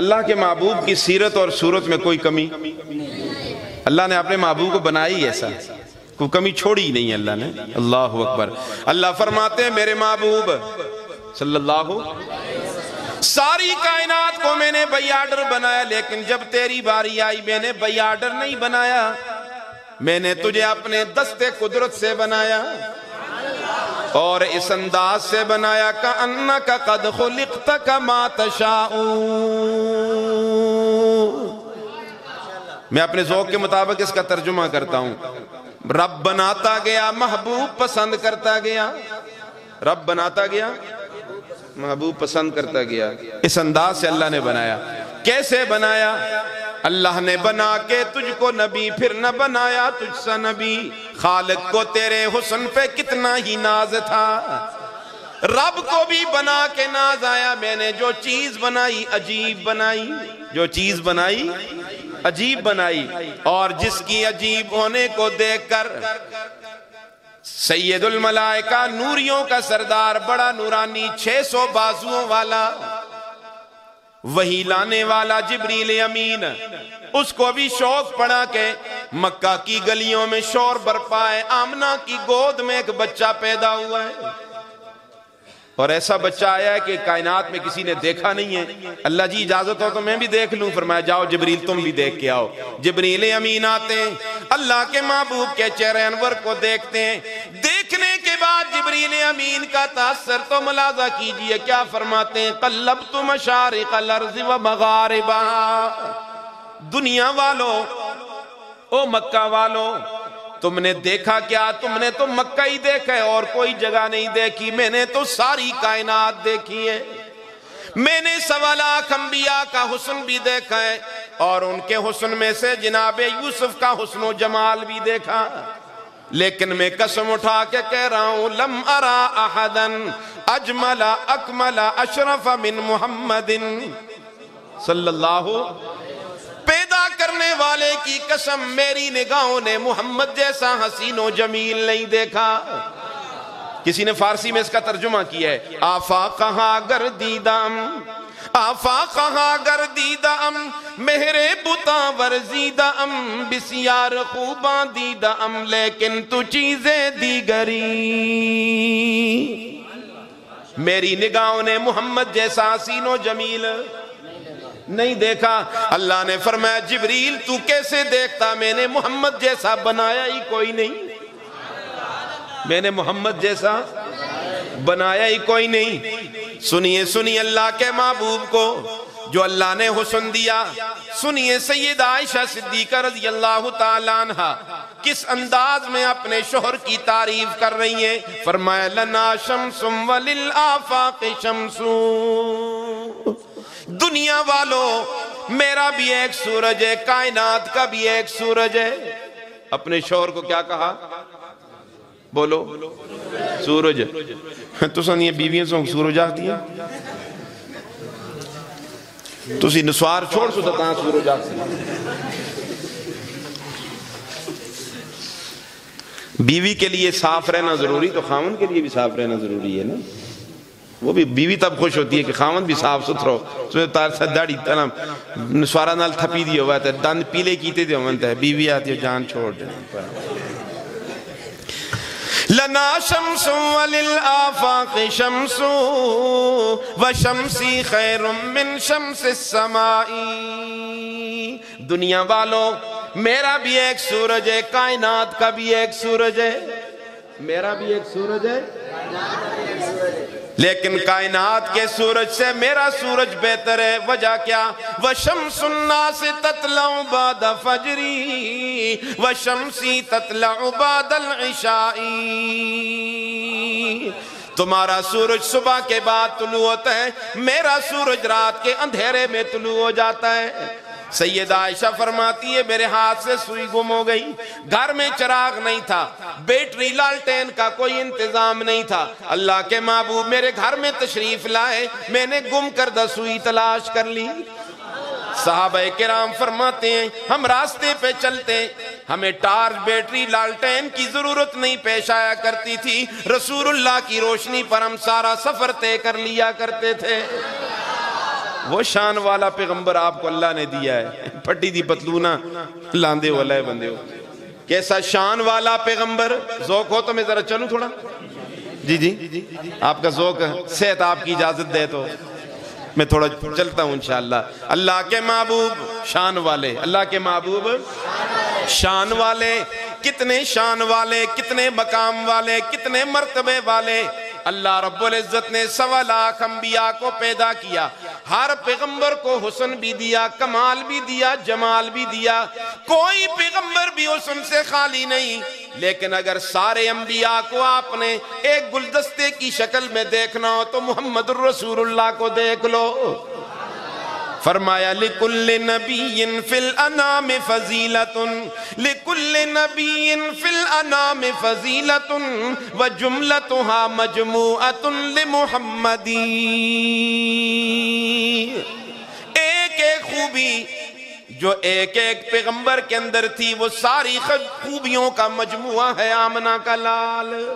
اللہ کے محبوب کی سیرت اور صورت میں کوئی کمی؟ اللہ نے اپنے محبوب کو بنائی ایسا۔ کوئی کمی چھوڑی نہیں اللہ نے۔ اللہ اکبر۔ اللہ فرماتے ہیں، میرے محبوب صلی اللہ ساری کائنات کو میں نے بی آرڈر بنایا، لیکن جب تیری باری آئی، میں نے بی آرڈر نہیں بنایا۔ میں نے تجھے اپنے دستے قدرت سے بنایا۔ اور اس انداز سے بنایا کَأَنَّكَ قَدْ خُلِقْتَ كَمَا تَشَاءُ. میں اپنے ذوق کے مطابق اس کا ترجمہ کرتا ہوں. رب بناتا گیا، محبوب پسند کرتا گیا. رب بناتا گیا، محبوب پسند کرتا گیا. اس انداز سے اللہ نے بنایا. کیسے بنایا؟ اللہ نے بنا کے تجھ کو نبی، پھر نہ بنایا تجھ سا نبی۔ خالق کو تیرے حسن پہ کتنا ہی ناز تھا۔ رب کو بھی بنا کے ناز آیا۔ میں نے جو چیز بنائی، عجیب بنائی۔ جو چیز بنائی، عجیب بنائی۔ اور جس کی عجیب ہونے کو دیکھ کر سید الملائکہ نوریوں کا سردار بڑا نورانی، چھ سو بازووں والا وہی لانے والا جبریل امین۔ اس کو بھی شوق پڑا کہ مکہ کی گلیوں میں شور برپائے آمنہ کی گود میں ایک بچہ پیدا ہوا ہے۔ اور ایسا بچہ آیا ہے کہ کائنات میں کسی نے دیکھا نہیں ہے۔ اللہ جی اجازت ہو تو میں بھی دیکھ لوں۔ فرمایا، جاؤ جبریل، تم بھی دیکھ کے آؤ۔ جبریل امین آتے ہیں۔ اللہ کے محبوب کے چہرے انور کو دیکھتے ہیں۔ دیکھنے کے بعد جبریل امین کا تاثر تو ملازہ کیجیے، کیا فرماتے ہیں؟ قلبت مشارق الارض و مغاربہ۔ دنیا والو، او مکہ والو، تم نے دیکھا کیا؟ تم نے تو مکہ ہی دیکھا ہے، اور کوئی جگہ نہیں دیکھی۔ میں نے تو ساری کائنات دیکھی ہے۔ میں نے سوالاک انبیاء کا حسن بھی دیکھا ہے، اور ان کے حسن میں سے جناب یوسف کا حسن و جمال بھی دیکھا۔ لیکن میں قسم اٹھا کے کہہ رہا ہوں، لم ارا احدن اجمل اکمل اشرف من محمد صلی اللہ پیدا کرنے والے کی قسم، میری نگاہوں نے محمد جیسا حسین و جمیل نہیں دیکھا۔ کسی نے فارسی میں اس کا ترجمہ کیا ہے؟ آفا کہاں گردیدم؟ آفا کہاں گردیدم مہرے بتا ورزیدم بسیار خوباں دیدم لیکن تو چیزیں دیگری۔ میری نگاہوں نے محمد جیسا حسین و جمیل نہیں دیکھا۔ اللہ نے فرمایا، جبریل، تو کیسے دیکھتا؟ میں نے محمد جیسا بنایا ہی کوئی نہیں۔ میں نے محمد جیسا بنایا ہی کوئی نہیں۔ سنیے سنیے اللہ کے محبوب کو جو اللہ نے حسن دیا۔ سنیے سید عائشہ صدیقہ رضی اللہ تعالیٰ عنہ، کس انداز میں اپنے شوہر کی تعریف کر رہی ہیں؟ فرمایا، لنا شمسم وللآفاق شمسو دنیا والو، میرا بھی ایک سورج ہے، کائنات کا بھی ایک سورج ہے۔ اپنے شوہر کو کیا کہا؟ بولو۔ سورج۔ تو سن یہ بیویاں سو سورج آتی ہیں۔ تو سی نسوار چھوڑ سو تاں سورج آتی بیوی کے لیے صاف رہنا ضروری، تو خامن کے لیے بھی صاف رہنا ضروری ہے نا۔ وہ بھی بیوی تب خوش ہوتی ہے کہ خامن بھی صاف ستھرو سوئے تار سے داڑی تنم نسوارا نال تھپی دی ہوا ہے دند پیلے کیتے دی ہوا ہے بیوی آتی ہے، جان چھوڑ جائیں لنا شمس وللآفاق شمس وشمسی خیر من شمس السمائی دنیا والوں میرا بھی ایک سورج ہے، کائنات کا بھی ایک سورج ہے۔ میرا بھی ایک سورج ہے۔ لیکن کائنات کے سورج سے میرا سورج بہتر ہے، وجہ کیا؟ وَشَمْسُ النَّاسِ تَطْلَعُ بَعْدَ فَجْرِي وَشَمْسِ تَطْلَعُ بَعْدَ الْعِشَاءِ۔ تمہارا سورج صبح کے بعد طلوع ہوتا ہے، میرا سورج رات کے اندھیرے میں طلوع ہو جاتا ہے۔ سیدہ عائشہ فرماتی ہے، میرے ہاتھ سے سوئی گم ہو گئی۔ گھر میں چراغ نہیں تھا۔ بیٹری لالٹین کا کوئی انتظام نہیں تھا۔ اللہ کے محبوب میرے گھر میں تشریف لائے۔ میں نے گم کردہ سوئی تلاش کر لی۔ صحابہ کرام فرماتے ہیں، ہم راستے پہ چلتے ہمیں ٹارچ بیٹری لالٹین کی ضرورت نہیں پیش آیا کرتی تھی۔ رسول اللہ کی روشنی پر ہم سارا سفر طے کر لیا کرتے تھے۔ وہ شان والا پیغمبر آپ کو اللہ نے دیا ہے۔ پٹی دی پتلونا لاندے والا ہے بندے ہو۔ کیسا شان والا پیغمبر؟ ذوق ہو تو میں ذرا چلوں تھوڑا۔ جی جی۔ آپ کا ذوق صحت آپ کی اجازت دے تو۔ میں تھوڑا چلتا ہوں انشاءاللہ۔ اللہ کے محبوب شان والے، اللہ کے محبوب شان والے۔ کتنے شان والے، کتنے مقام والے، کتنے مرتبے والے۔ اللہ رب العزت نے سوا لاکھ انبیاء کو پیدا کیا۔ ہر پیغمبر کو حسن بھی دیا، کمال بھی دیا، جمال بھی دیا۔ کوئی پیغمبر بھی حسن سے خالی نہیں۔ لیکن اگر سارے انبیاء کو آپ نے ایک گلدستے کی شکل میں دیکھنا ہو تو محمد الرسول اللہ کو دیکھ لو۔ فرمایا، لکل نبی فی الانام فضیلت لکل نبی فی الانام فضیلت و جملتها مجموعت لمحمدی۔ ایک ایک خوبی، جو ایک ایک پیغمبر کے اندر تھی، وہ ساری خوبیوں کا مجموعہ ہے آمنہ کا لال۔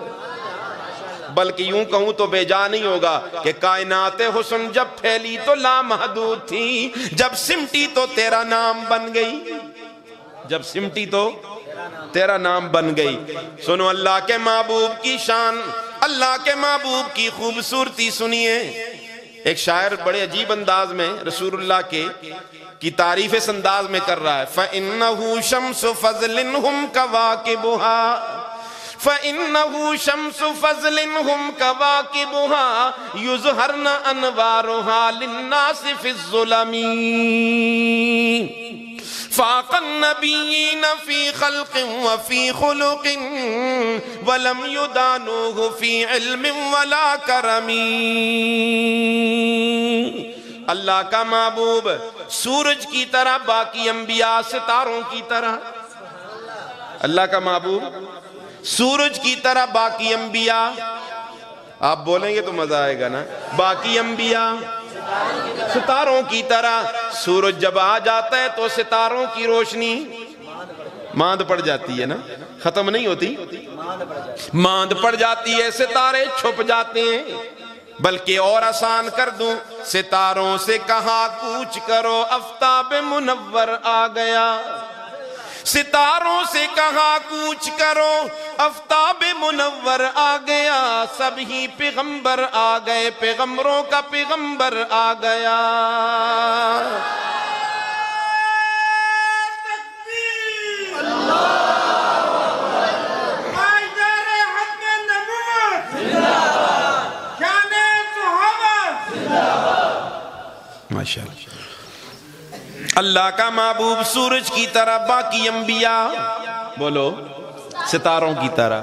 بلکہ یوں کہوں تو بے جا نہیں ہوگا کہ کائنات حسن جب پھیلی تو لامحدود تھی، جب سمٹی تو تیرا نام بن گئی۔ جب سمٹی تو تیرا نام بن گئی۔ سنو، اللہ کے محبوب کی شان، اللہ کے محبوب کی خوبصورتی سنیے۔ ایک شاعر بڑے عجیب انداز میں رسول اللہ کے کی تعریف اس انداز میں کر رہا ہے۔ فَإِنَّهُ شَمْسُ فَضْلٍ هُمْ كَوَاكِبُهَا۔ فَإِنَّهُ شَمْسُ فَضْلٍ هُمْ كَوَاكِبُهَا۔ يُزْهَرْنَ أَنْوَارُهَا لِلنَّاسِ فِي الظُّلَمِ فاق النبيين في خلق وفي خلق ولم يدانوه في علم ولا كرم۔ اللہ کا محبوب، سورج کی طرح، باقی انبیاء ستاروں کی طرح۔ اللہ کا محبوب، سورج کی طرح، باقی انبیاء۔ آپ بولیں گے تو مزہ آئے گا نا؟ باقی انبیاء، ستاروں کی طرح۔ سورج جب آ جاتا ہے تو ستاروں کی روشنی ماند پڑ جاتی ہے نا؟ ختم نہیں ہوتی؟ ماند پڑ جاتی ہے۔ ستارے چھپ جاتے ہیں۔ بلکہ اور آسان کر دوں۔ ستاروں سے کہاں کوچ کرو افتاب منور آ گیا۔ ستاروں سے کہاں کوچ کرو افتاب منور آ گیا۔ سب ہی پیغمبر آ گئے، پیغمبروں کا پیغمبر آ گیا۔ ماشاء اللہ اللہ کا محبوب سورج کی طرح، باقی انبیاء۔ بولو، ستاروں کی طرح۔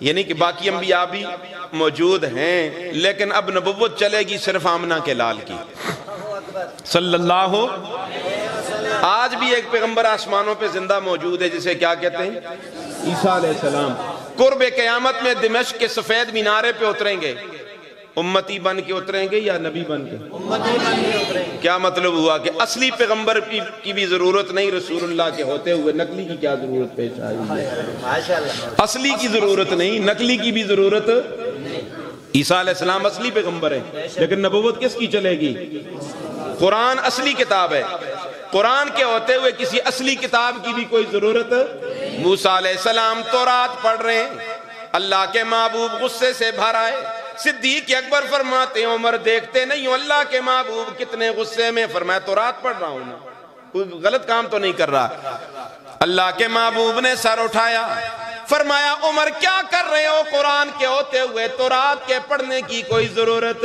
یعنی کہ باقی انبیاء بھی موجود ہیں، لیکن اب نبوت چلے گی صرف آمنہ کے لال کی۔ صلی اللہ آج بھی ایک پیغمبر آسمانوں پہ زندہ موجود ہے، جسے کیا کہتے ہیں؟ عیسیٰ علیہ السلام۔ قرب قیامت میں دمشق کے سفید مینارے پہ اتریں گے۔ امتی بن کے اتریں گے یا نبی بن کے؟ کیا مطلب ہوا کہ اصلی پیغمبر کی بھی ضرورت نہیں رسول اللہ کے ہوتے ہوئے نقلی کی کیا ضرورت پیش آئی اصلی کی ضرورت نہیں، نقلی کی بھی ضرورت عیسیٰ علیہ السلام اصلی پیغمبر ہے لیکن نبوت کس کی چلے گی؟ قرآن اصلی کتاب ہے۔ قرآن کے ہوتے ہوئے کسی اصلی کتاب کی بھی کوئی ضرورت موسیٰ علیہ السلام تو رات پڑھ رہے ہیں۔ اللہ کے محبوب غصے سے بھر آئے۔ صدیق اکبر فرماتے ہیں، عمر دیکھتے نہیں ہوں، اللہ کے محبوب کتنے غصے میں، فرمایا تو رات پڑھ رہا ہوں کوئی غلط کام تو نہیں کر رہا۔ اللہ کے محبوب نے سر اٹھایا۔ فرمایا، عمر کیا کر رہے ہو؟ قرآن کے ہوتے ہوئے تو رات کے پڑھنے کی کوئی ضرورت؟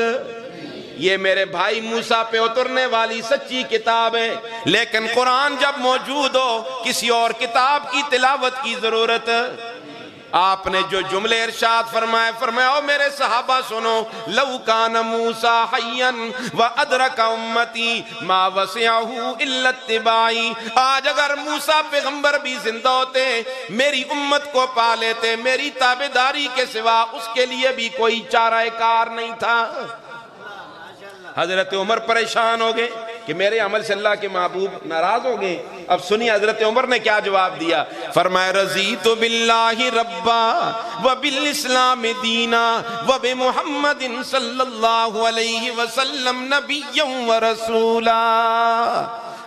یہ میرے بھائی موسیٰ پہ اترنے والی سچی کتاب ہے۔ لیکن قرآن جب موجود ہو، کسی اور کتاب کی تلاوت کی ضرورت؟ آپ نے جو جملے ارشاد فرمائے فرمایا او میرے صحابہ سنو، لو کان موسیٰ حیین و ادرک امتی ما وسیعہو اللہ اتبائی آج اگر موسیٰ پیغمبر بھی زندہ ہوتے، میری امت کو پا لیتے، میری تابداری کے سوا اس کے لیے بھی کوئی چارہ کار نہیں تھا۔ حضرت عمر پریشان ہو گئے کہ میرے عمل سے اللہ کے محبوب ناراض ہو گئے۔ اب سنی حضرت عمر نے کیا جواب دیا؟ فرمائے رضیت باللہ ربا و بالاسلام دینا و بمحمد صلی اللہ علیہ وسلم نبی و رسولا۔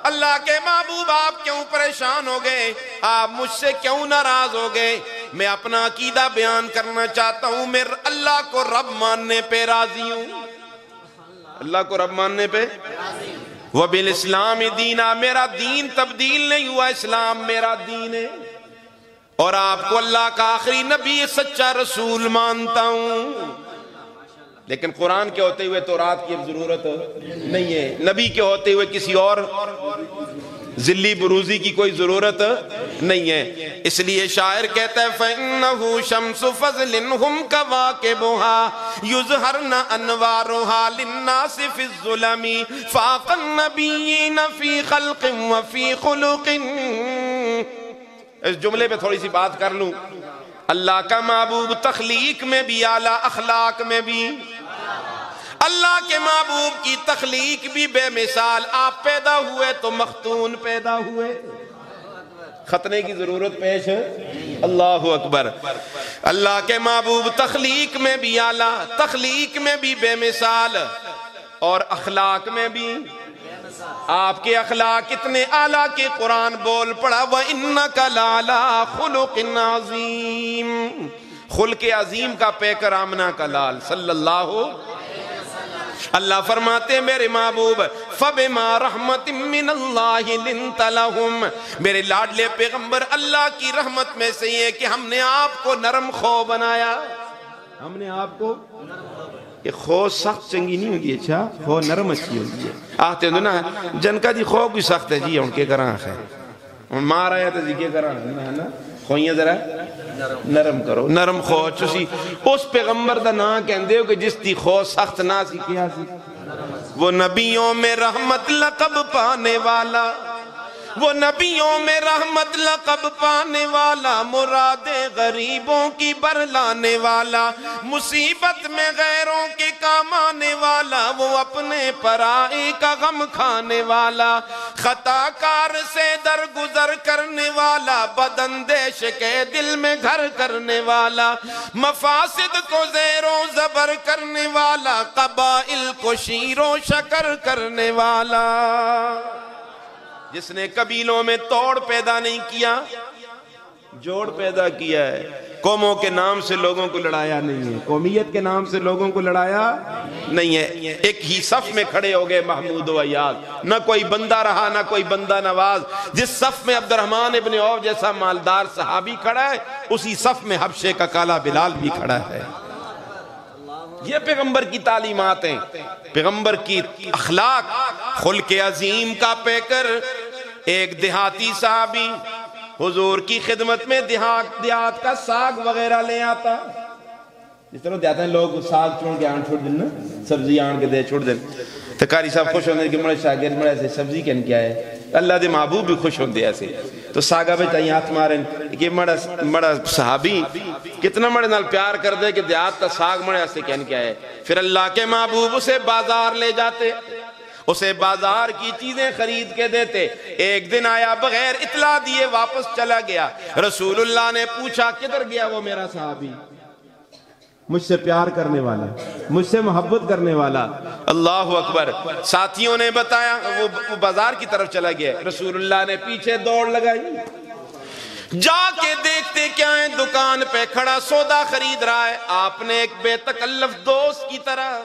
اللہ کے محبوب، آپ کیوں پریشان ہو گئے؟ آپ مجھ سے کیوں ناراض ہو گئے؟ میں اپنا عقیدہ بیان کرنا چاہتا ہوں، میں اللہ کو رب ماننے پہ راضی ہوں۔ اللہ کو رب ماننے پہ؟ وہ بالاسلام دینا میرا دین تبدیل نہیں ہوا، اسلام میرا دین ہے۔ اور آپ کو اللہ کا آخری نبی، سچا رسول مانتا ہوں۔ لیکن قرآن کے ہوتے ہوئے تو رات کی ضرورت نہیں ہے۔ نبی کے ہوتے ہوئے کسی اور ذلی بروزی کی کوئی ضرورت نہیں ہے۔ اس لیے شاعر کہتا ہے، فَإِنَّهُ شَمْسُ فَضْلٍ هُمْ كَوَاكِبُهَا يُزْهَرْنَ أَنْوَارُهَا لِلنَّاسِ فِي الظُّلَمِ فَاقَ النَّبِيِّينَ فِي خَلْقٍ وَفِي خُلُقٍ۔ اس جملے پہ تھوڑی سی بات کر لوں۔ اللہ کا معبوب تخلیق میں بھی، اعلیٰ اخلاق میں بھی۔ اللہ کے محبوب کی تخلیق بھی بے مثال۔ آپ پیدا ہوئے تو مختون پیدا ہوئے۔ ختنے کی ضرورت پیش ہے؟ اللہ اکبر۔ اللہ کے محبوب تخلیق میں بھی اعلیٰ، تخلیق میں بھی بے مثال، اور اخلاق میں بھی۔ آپ کے اخلاق اتنے اعلیٰ کے قرآن بول پڑا، وَإِنَّكَ لَعْلَى خُلُقٍ عَظِيمٍ۔ خلق عظیم کا پیکر آمنہ کا لال صلی اللہ اللہ فرماتے میرے محبوب، فَبِمَا رَحْمَةٍ مِّنَ اللَّهِ لِنْتَ لَهُمْ۔ میرے لاڈلے پیغمبر، اللہ کی رحمت میں سے یہ کہ ہم نے آپ کو نرم خو بنایا۔ ہم نے آپ کو یہ خو سخت چنگی نہیں ہوگی اچھا؟ خو نرم اچھی ہوگی۔ آتے ہیں نا، جن کا جی خو کوئی سخت ہے جی ان کے کران ہے مار آیا تو جی کے کران ہے خوئیاں ذرا نرم کرو، نرم خو چوسی اس پیغمبر دا نا کہندے ہو کہ جس دی خو سخت نہ سی، کیا سی؟ وہ نبیوں میں رحمت لقب پانے والا، وہ نبیوں میں رحمت لقب پانے والا، مراد غریبوں کی بر لانے والا، مصیبت میں غیروں کے کام آنے والا، وہ اپنے پرائی کا غم کھانے والا۔ خطا کار سے درگزر کرنے والا بدندیش کے دل میں گھر کرنے والا، مفاسد کو زیر و زبر کرنے والا، قبائل کو شیر و شکر کرنے والا۔ جس نے قبیلوں میں توڑ پیدا نہیں کیا جوڑ پیدا کیا ہے۔ قوموں کے نام سے لوگوں کو لڑایا نہیں ہے۔ قومیت کے نام سے لوگوں کو لڑایا نہیں ہے۔ ایک ہی صف میں کھڑے ہو گئے محمود و ایاد نہ کوئی بندہ رہا، نہ کوئی بندہ نواز۔ جس صف میں عبد الرحمن ابن عوف جیسا مالدار صحابی کھڑا ہے، اسی صف میں حبشے کا کالا بلال بھی کھڑا ہے۔ یہ پیغمبر کی تعلیمات ہیں۔ پیغمبر کی اخلاق، خلق عظیم کا پیکر، ایک دیہاتی صحابی۔ حضور کی خدمت میں دیہات دیہات کا ساگ وغیرہ لے آتا۔ جس طرح دیاتا ہیں، لوگ ساگ چھوڑ کے آن چھوڑ دیں نا، سبزی آن کے دے چھوڑ دیں تو کاری صاحب خوش ہونے کہ مڑے شاگرد مڑے سے سبزی کہن کیا ہے اللہ دے محبوب بھی خوش ہوندے ایسے۔ تو ساگا بے چاہیے ہاتھ مارن، کہ مڑا مڑا صحابی، کتنا مڑے نال پیار کر دے کہ دیات تا ساگ مڑے ایسے کہن کیا ہے پھر اللہ کے محبوب اسے بازار لے جاتے۔ اسے بازار کی چیزیں خرید کے دیتے۔ ایک دن آیا بغیر اطلاع دیے واپس چلا گیا۔ رسول اللہ نے پوچھا، کدھر گیا وہ میرا صحابی؟ مجھ سے پیار کرنے والا، مجھ سے محبت کرنے والا۔ اللہ اکبر۔ ساتھیوں نے بتایا، وہ بازار کی طرف چلا گیا۔ رسول اللہ نے پیچھے دوڑ لگائی۔ جا کے دیکھتے کیا ہے، دکان پہ کھڑا سودا خرید رہا ہے۔ آپ نے ایک بے تکلف دوست کی طرح۔